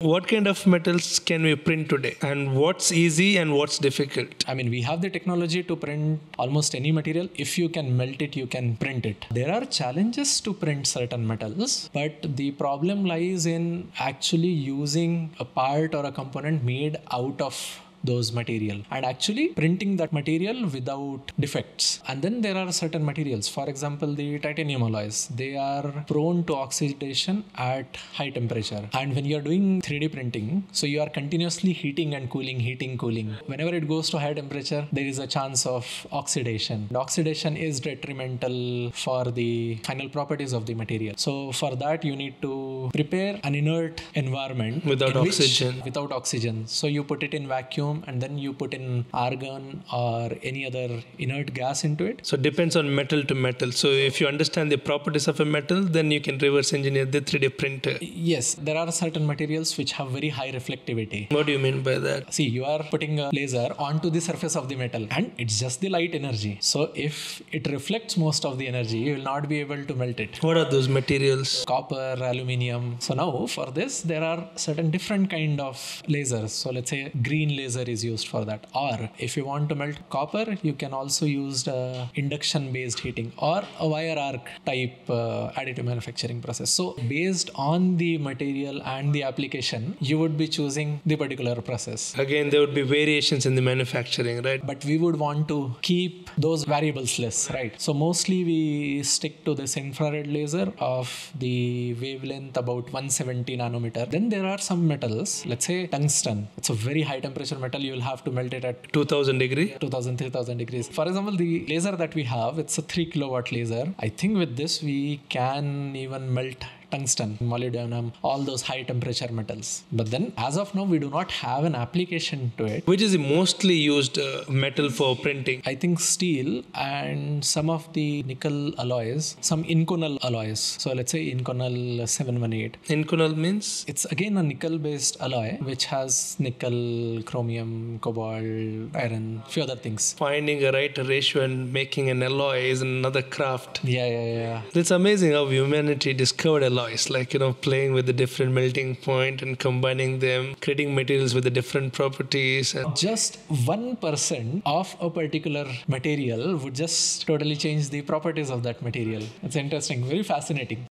What kind of metals can we print today? And what's easy and what's difficult? I mean, we have the technology to print almost any material. If you can melt it, you can print it. There are challenges to print certain metals, but the problem lies in actually using a part or a component made out of those material and actually printing that material without defects. And then there are certain materials. For example the titanium alloys. They are prone to oxidation at high temperature. And when you are doing 3d printing so you are continuously heating and cooling heating cooling. Whenever it goes to high temperature there is a chance of oxidation. And oxidation is detrimental for the final properties of the material. So for that you need to prepare an inert environment without oxygen. without oxygen. So you put it in vacuum and then you put in argon or any other inert gas into it. So it depends on metal to metal. So if you understand the properties of a metal, then you can reverse engineer the 3D printer. Yes, there are certain materials which have very high reflectivity. What do you mean by that? See, you are putting a laser onto the surface of the metal and it's just the light energy. So if it reflects most of the energy, you will not be able to melt it. What are those materials? Copper, aluminium. So now for this, there are certain different kind of lasers. So let's say green laser laser is used for that. Or if you want to melt copper you can also use induction based heating or a wire arc type uh, additive manufacturing process. So based on the material and the application you would be choosing the particular process. Again there would be variations in the manufacturing right? But we would want to keep those variables less right? So mostly we stick to this infrared laser of the wavelength about 170 nanometer. Then there are some metals let's say tungsten. It's a very high temperature metal you will have to melt it at 2000 degree? 2000 3000 degrees. For example the laser that we have it's a 3 kilowatt laser. I think with this we can even melt tungsten, molybdenum, all those high temperature metals. But then, as of now, we do not have an application to it. Which is the mostly used uh, metal for printing? I think steel and some of the nickel alloys, some Inconel alloys. So let's say Inconel 718. Inconel means? It's again a nickel based alloy which has nickel, chromium, cobalt, iron, few other things. Finding a right ratio and making an alloy is another craft. Yeah, yeah, yeah. It's amazing how humanity discovered a alloys, like you know, playing with the different melting point and combining them, creating materials with the different properties. And just one percent of a particular material would just totally change the properties of that material. It's interesting, very fascinating.